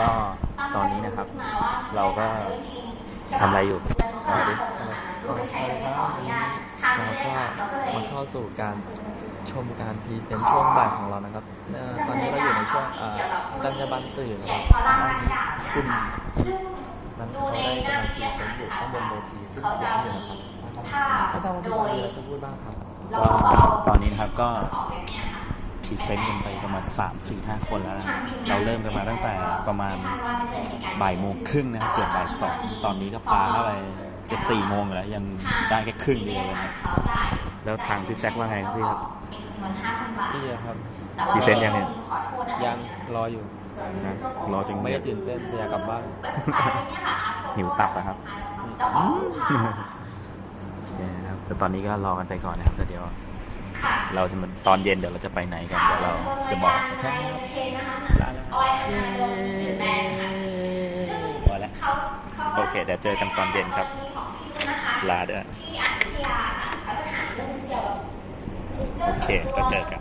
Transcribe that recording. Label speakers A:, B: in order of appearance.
A: ก็ตอนนี้นะครับ เราก็ทำอะไรอยู่เอาดิ
B: ก็ใช่ครับเราก็มาเข้าสู่การชมการ present ช่วงบ่ายของเรานะครับเอ่อตอนนี้เราอยู่ในช่วงเอ่อจรรยาบรรณสื่อนะครับคุณนั้นเขาได้กำลัง present อยู่ข้างบนเวทีซึ่งเสียงอยู่นะครับไม่ทราบว่าพี่บอลมีอะไรจะพูดบ้างครับ
A: ก็ตอนนี้นะครับก็ present กันไปประมาณสามสี่ห้าคนแล้วนะครับเราเริ่มกันมาตั้งแต่ประมาณบ่ายโมงครึ่งนะครับเกือบบ่ายสองตอนนี้ก็ปาเข้าไปจะสี่โมงแล้วยังได้แค่ครึ่งเดียวนะครับแล้วทางพี่แซคว่าไงครับพี่ครับ
B: นี่ครับ
A: present ยังเนี่ย
B: ยังรออยู่
A: นะรอจน
B: ไม่ได้ตื่นเต้นอยากกลับบ้าน
A: หิวตับนะครับโอเคนะครับแต่ตอนนี้ก็รอกันไปก่อนนะครับแต่เดี๋ยว เราจะมาตอนเย็นเดี๋ยวเราจะไปไหนกันเดี๋ยวเราจะบอกนะครับลาแล้วพอแล้วโอเคเดี๋ยวเจอกันตอนเย็นครับ ลาเด้อโอเคก็เจอกัน